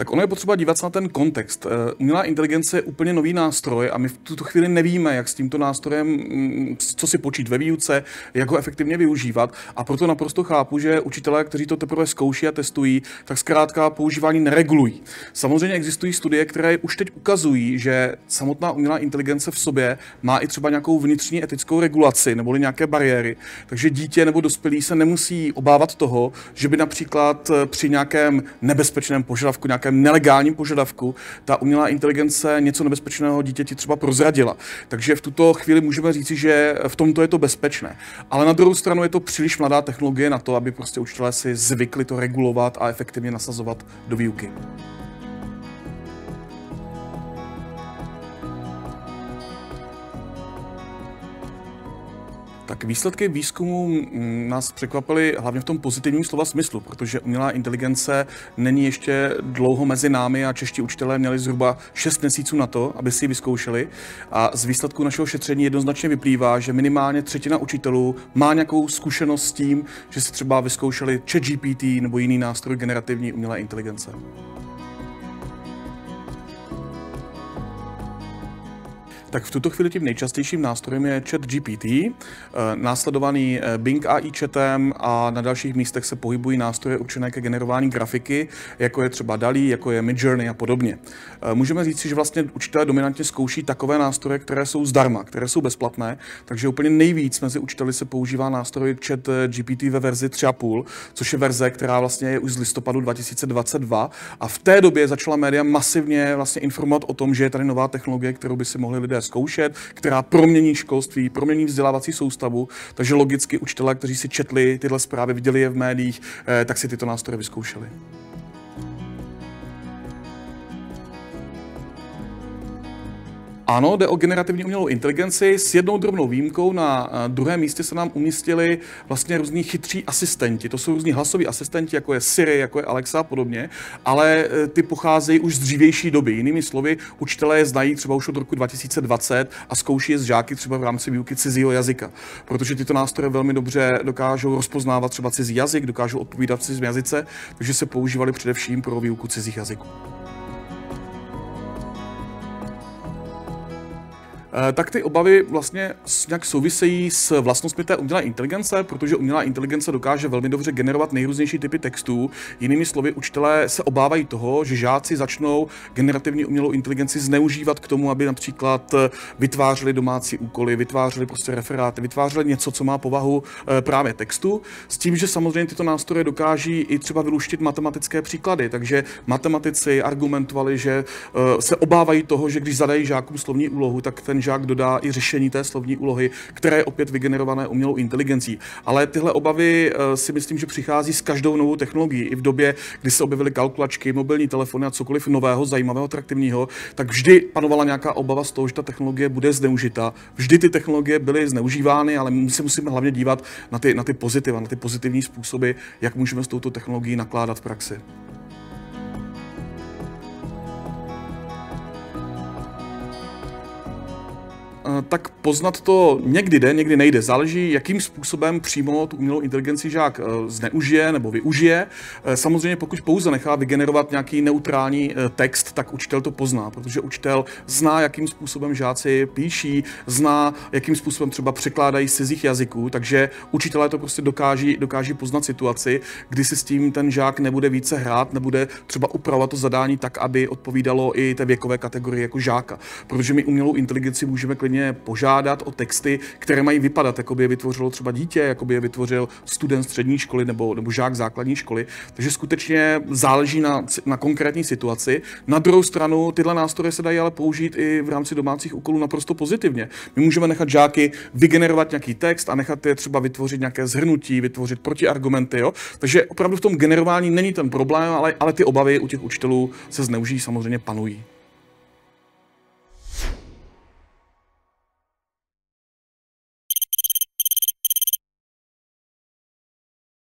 Tak ono je potřeba dívat se na ten kontext. Eh, umělá inteligence je úplně nový nástroj a my v tuto chvíli nevíme, jak s tímto nástrojem, mm, co si počít ve výuce, jak ho efektivně využívat. A proto naprosto chápu, že učitelé, kteří to teprve zkouší a testují, tak zkrátka používání neregulují. Samozřejmě existují studie, které už teď ukazují, že samotná umělá inteligence v sobě má i třeba nějakou vnitřní etickou regulaci neboli nějaké bariéry. Takže dítě nebo dospělý se nemusí obávat toho, že by například eh, při nějakém nebezpečném požadavku, nějakém nelegálním požadavku, ta umělá inteligence něco nebezpečného dítěti třeba prozradila. Takže v tuto chvíli můžeme říci, že v tomto je to bezpečné. Ale na druhou stranu je to příliš mladá technologie na to, aby prostě učitelé si zvykli to regulovat a efektivně nasazovat do výuky. Tak výsledky výzkumu mm, nás překvapily hlavně v tom pozitivním slova smyslu, protože umělá inteligence není ještě dlouho mezi námi a čeští učitelé měli zhruba 6 měsíců na to, aby si ji vyzkoušeli. A z výsledku našeho šetření jednoznačně vyplývá, že minimálně třetina učitelů má nějakou zkušenost s tím, že si třeba vyzkoušeli ChatGPT nebo jiný nástroj generativní umělé inteligence. Tak v tuto chvíli tím nejčastějším nástrojem je chat GPT, eh, následovaný eh, Bing AI chatem a na dalších místech se pohybují nástroje určené ke generování grafiky, jako je třeba DALI, jako je Midjourney a podobně. Eh, můžeme říct, že vlastně učitelé dominantně zkouší takové nástroje, které jsou zdarma, které jsou bezplatné, takže úplně nejvíc mezi učiteli se používá nástroj chat GPT ve verzi 3,5, což je verze, která vlastně je už z listopadu 2022 a v té době začala média masivně vlastně informovat o tom, že je tady nová technologie, kterou by si mohli lidé zkoušet, která promění školství, promění vzdělávací soustavu, takže logicky učitelé, kteří si četli tyhle zprávy, viděli je v médiích, eh, tak si tyto nástroje vyzkoušeli. Ano, jde o generativní umělou inteligenci s jednou drobnou výjimkou. Na eh, druhém místě se nám umístili vlastně různí chytří asistenti. To jsou různí hlasoví asistenti, jako je Siri, jako je Alexa a podobně, ale eh, ty pocházejí už z dřívější doby. Jinými slovy, učitelé je znají třeba už od roku 2020 a zkouší je z žáky třeba v rámci výuky cizího jazyka, protože tyto nástroje velmi dobře dokážou rozpoznávat třeba cizí jazyk, dokážou odpovídat cizím jazyce, takže se používali především pro výuku cizích jazyků. Tak ty obavy vlastně nějak souvisejí s vlastnostmi té umělé inteligence, protože umělá inteligence dokáže velmi dobře generovat nejrůznější typy textů. Jinými slovy, učitelé se obávají toho, že žáci začnou generativní umělou inteligenci zneužívat k tomu, aby například eh, vytvářeli domácí úkoly, vytvářeli prostě referáty, vytvářeli něco, co má povahu eh, právě textu, s tím, že samozřejmě tyto nástroje dokáží i třeba vyluštit matematické příklady. Takže matematici argumentovali, že se obávají toho, že když zadají žákům slovní úlohu, tak ten žák dodá i řešení té slovní úlohy, které je opět vygenerované umělou inteligencí. Ale tyhle obavy eh, si myslím, že přichází s každou novou technologií. I v době, kdy se objevily kalkulačky, mobilní telefony a cokoliv nového, zajímavého, atraktivního, tak vždy panovala nějaká obava z toho, že ta technologie bude zneužita. Vždy ty technologie byly zneužívány, ale my se musíme hlavně dívat na ty, na ty pozitiva, na ty pozitivní způsoby, jak můžeme s touto technologií nakládat v praxi. Tak poznat to někdy jde, někdy nejde. Záleží, jakým způsobem přímo tu umělou inteligenci žák eh, zneužije nebo využije. Eh, samozřejmě, pokud pouze nechá vygenerovat nějaký neutrální text, tak učitel to pozná, protože učitel zná, jakým způsobem žáci píší, zná, jakým způsobem třeba překládají z cizích jazyků, takže učitelé to prostě dokáží, dokáží poznat situaci, kdy si s tím ten žák nebude více hrát, nebude třeba upravovat to zadání tak, aby odpovídalo i té věkové kategorii jako žáka. Protože my umělou inteligenci můžeme klidně požádat o texty, které mají vypadat, jako by je vytvořilo třeba dítě, jako by je vytvořil student střední školy nebo, nebo žák základní školy. Takže skutečně záleží na, na konkrétní situaci. Na druhou stranu tyhle nástroje se dají ale použít i v rámci domácích úkolů naprosto pozitivně. My můžeme nechat žáky vygenerovat nějaký text a nechat je třeba vytvořit nějaké zhrnutí, vytvořit protiargumenty. Jo? Takže opravdu v tom generování není ten problém, ale, ale ty obavy u těch učitelů se zneužijí, samozřejmě panují.